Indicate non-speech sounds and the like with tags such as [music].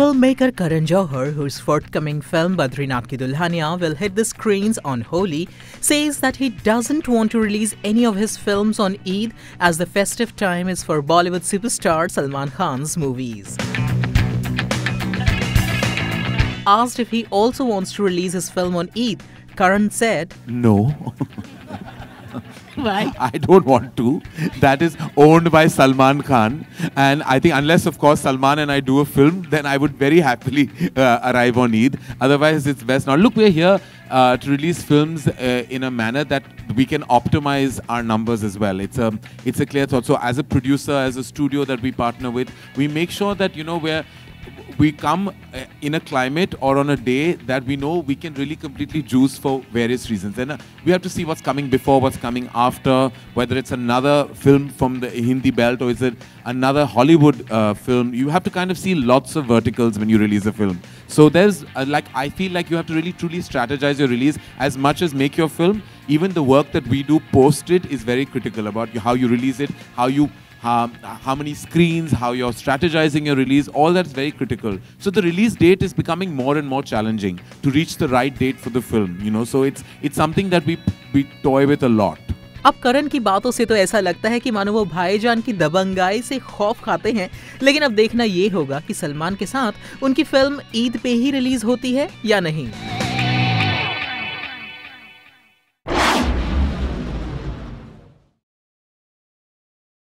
Filmmaker Karan Johar, whose forthcoming film Badrinath Ki Dulhania will hit the screens on Holi, says that he doesn't want to release any of his films on Eid as the festive time is for Bollywood superstar Salman Khan's movies. Asked if he also wants to release his film on Eid, Karan said, No, [laughs] [laughs] Why? [laughs] I don't want to. That is owned by Salman Khan. And I think, unless, of course, Salman and I do a film, then I would very happily uh, arrive on Eid. Otherwise, it's best not. Look, we're here uh, to release films uh, in a manner that we can optimize our numbers as well. It's a, it's a clear thought. So, as a producer, as a studio that we partner with, we make sure that, you know, we're we come uh, in a climate or on a day that we know we can really completely juice for various reasons. And uh, we have to see what's coming before, what's coming after, whether it's another film from the Hindi belt or is it another Hollywood uh, film. You have to kind of see lots of verticals when you release a film. So there's uh, like, I feel like you have to really truly strategize your release as much as make your film. Even the work that we do post it is very critical about how you release it, how you um, how many screens, how you're strategizing your release, all that's very critical. So the release date is becoming more and more challenging to reach the right date for the film. You know, so it's it's something that we we toy with a lot. अब करण की बातों से तो ऐसा लगता है कि मानो वो भाईजान की दबंगाई से खौफ खाते हैं लेकिन अब देखना ये होगा कि सलमान के साथ उनकी फ़िल्म ईद पे ही रिलीज़ होती है या नहीं